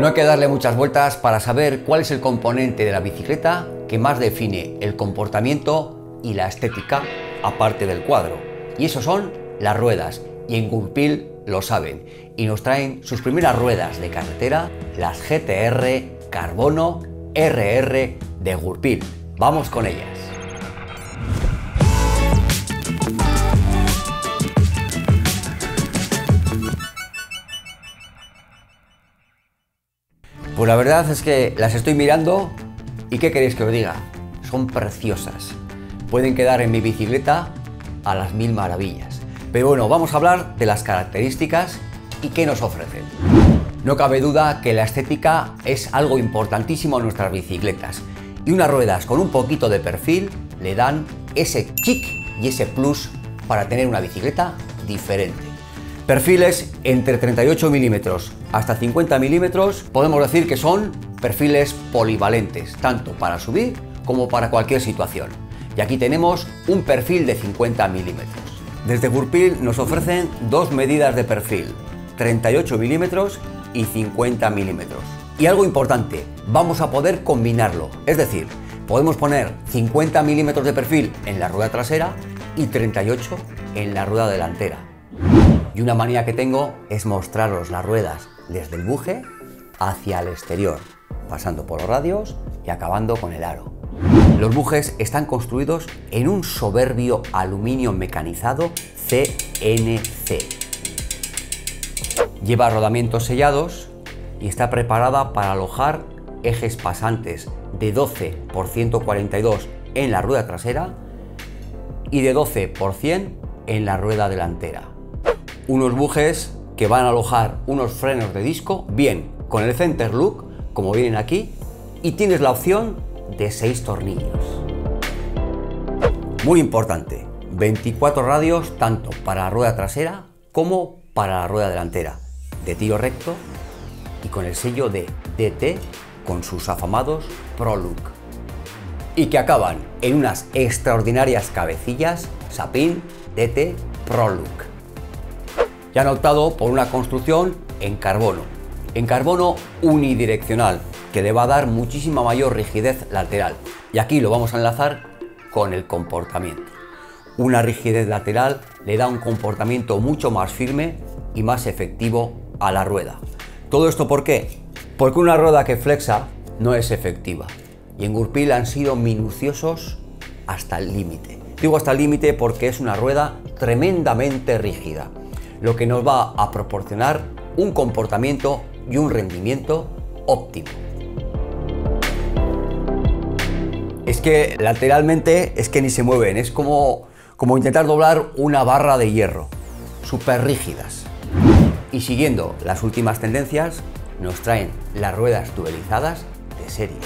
No hay que darle muchas vueltas para saber cuál es el componente de la bicicleta que más define el comportamiento y la estética aparte del cuadro. Y eso son las ruedas. Y en Gurpil lo saben. Y nos traen sus primeras ruedas de carretera, las GTR Carbono RR de Gurpil. Vamos con ellas. Pues la verdad es que las estoy mirando y ¿qué queréis que os diga? Son preciosas. Pueden quedar en mi bicicleta a las mil maravillas. Pero bueno, vamos a hablar de las características y qué nos ofrecen. No cabe duda que la estética es algo importantísimo en nuestras bicicletas y unas ruedas con un poquito de perfil le dan ese chic y ese plus para tener una bicicleta diferente. Perfiles entre 38 milímetros hasta 50 milímetros podemos decir que son perfiles polivalentes, tanto para subir como para cualquier situación. Y aquí tenemos un perfil de 50 milímetros. Desde Gurpil nos ofrecen dos medidas de perfil, 38 milímetros y 50 milímetros. Y algo importante, vamos a poder combinarlo, es decir, podemos poner 50 milímetros de perfil en la rueda trasera y 38 en la rueda delantera. Y una manía que tengo es mostraros las ruedas desde el buje hacia el exterior, pasando por los radios y acabando con el aro. Los bujes están construidos en un soberbio aluminio mecanizado CNC. Lleva rodamientos sellados y está preparada para alojar ejes pasantes de 12 por 142 en la rueda trasera y de 12 por 100 en la rueda delantera. Unos bujes que van a alojar unos frenos de disco bien con el center look como vienen aquí y tienes la opción de 6 tornillos. Muy importante, 24 radios tanto para la rueda trasera como para la rueda delantera, de tiro recto y con el sello de DT con sus afamados Pro Look. Y que acaban en unas extraordinarias cabecillas Sapin DT Pro Look. Y han optado por una construcción en carbono, en carbono unidireccional, que le va a dar muchísima mayor rigidez lateral. Y aquí lo vamos a enlazar con el comportamiento. Una rigidez lateral le da un comportamiento mucho más firme y más efectivo a la rueda. ¿Todo esto por qué? Porque una rueda que flexa no es efectiva. Y en Gurpil han sido minuciosos hasta el límite. Digo hasta el límite porque es una rueda tremendamente rígida, lo que nos va a proporcionar un comportamiento y un rendimiento óptimo. Es que lateralmente es que ni se mueven, es como, como intentar doblar una barra de hierro, súper rígidas. Y siguiendo las últimas tendencias, nos traen las ruedas tubelizadas de serie.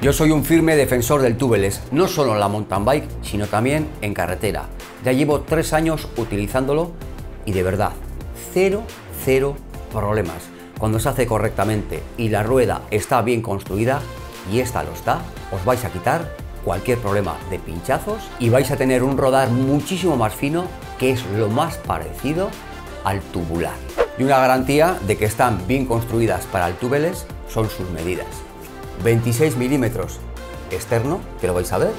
Yo soy un firme defensor del tubeless, no solo en la mountain bike, sino también en carretera. Ya llevo tres años utilizándolo y de verdad, cero, cero problemas. Cuando se hace correctamente y la rueda está bien construida, y esta lo está, os vais a quitar cualquier problema de pinchazos y vais a tener un rodar muchísimo más fino que es lo más parecido al tubular. Y una garantía de que están bien construidas para el tubeless son sus medidas. 26 milímetros externo, que lo vais a ver.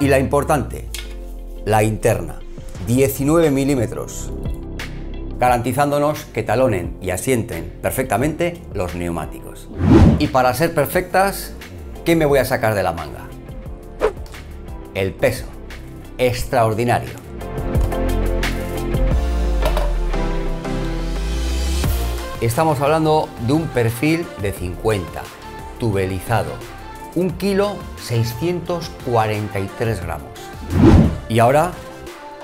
Y la importante, la interna, 19 milímetros garantizándonos que talonen y asienten perfectamente los neumáticos. Y para ser perfectas, ¿qué me voy a sacar de la manga? El peso. Extraordinario. Estamos hablando de un perfil de 50, tubelizado, 1 kilo 643 gramos. Y ahora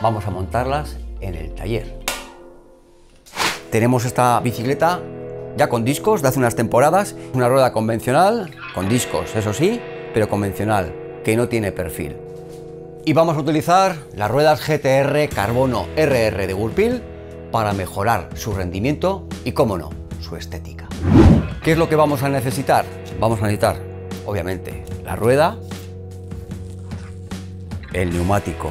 vamos a montarlas en el taller. Tenemos esta bicicleta ya con discos de hace unas temporadas, una rueda convencional, con discos, eso sí, pero convencional, que no tiene perfil. Y vamos a utilizar las ruedas GTR Carbono RR de Gurpil para mejorar su rendimiento y, cómo no, su estética. ¿Qué es lo que vamos a necesitar? Vamos a necesitar, obviamente, la rueda, el neumático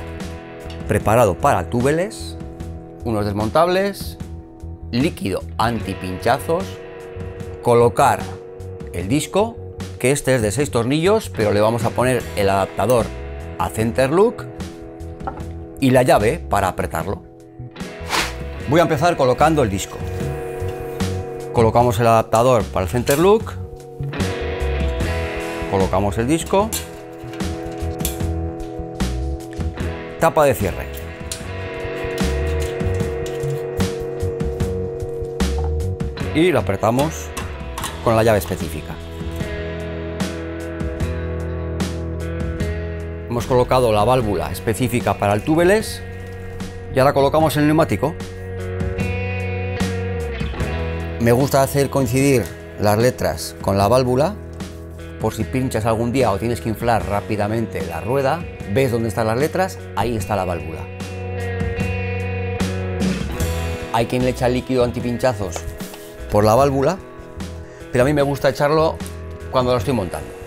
preparado para túbeles, unos desmontables, líquido antipinchazos, colocar el disco, que este es de 6 tornillos, pero le vamos a poner el adaptador a Center Look y la llave para apretarlo. Voy a empezar colocando el disco. Colocamos el adaptador para el Center Look, colocamos el disco, tapa de cierre. Y lo apretamos con la llave específica. Hemos colocado la válvula específica para el túbeles y ahora colocamos el neumático. Me gusta hacer coincidir las letras con la válvula por si pinchas algún día o tienes que inflar rápidamente la rueda, ves dónde están las letras, ahí está la válvula. Hay quien le echa líquido antipinchazos por la válvula, pero a mí me gusta echarlo cuando lo estoy montando.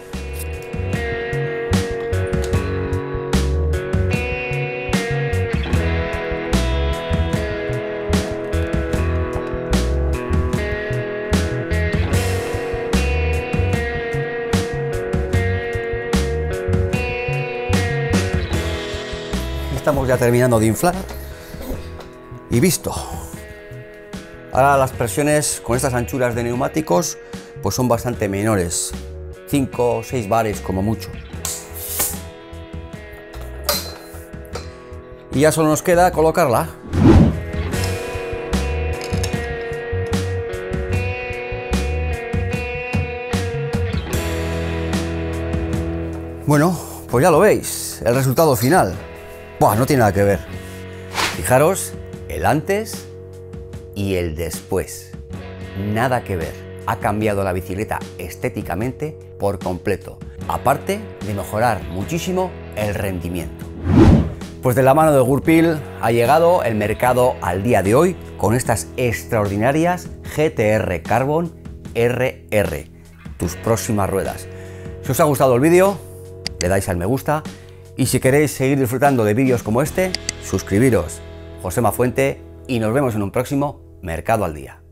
Estamos ya terminando de inflar y visto. Ahora las presiones con estas anchuras de neumáticos pues son bastante menores, 5 o 6 bares como mucho. Y ya solo nos queda colocarla. Bueno, pues ya lo veis, el resultado final no tiene nada que ver. Fijaros el antes y el después. Nada que ver. Ha cambiado la bicicleta estéticamente por completo. Aparte de mejorar muchísimo el rendimiento. Pues de la mano de Gurpil ha llegado el mercado al día de hoy con estas extraordinarias GTR Carbon RR, tus próximas ruedas. Si os ha gustado el vídeo, le dais al me gusta y si queréis seguir disfrutando de vídeos como este, suscribiros. José Fuente y nos vemos en un próximo Mercado al Día.